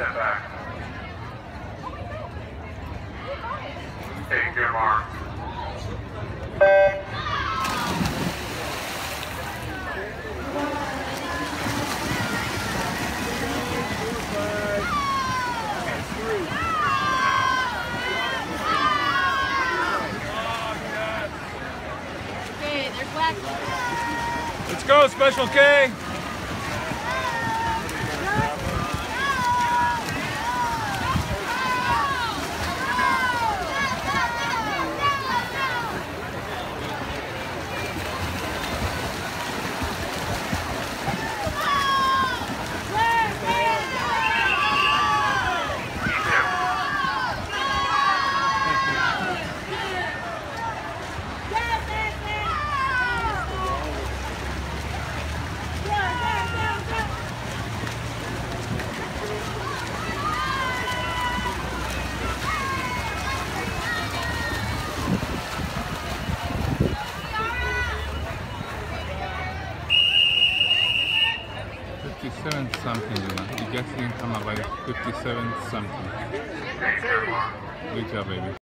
step back. Your mark. Let's go, Special K! Fifty-seven something, you know. You just didn't come about fifty-seven something. Good job, baby.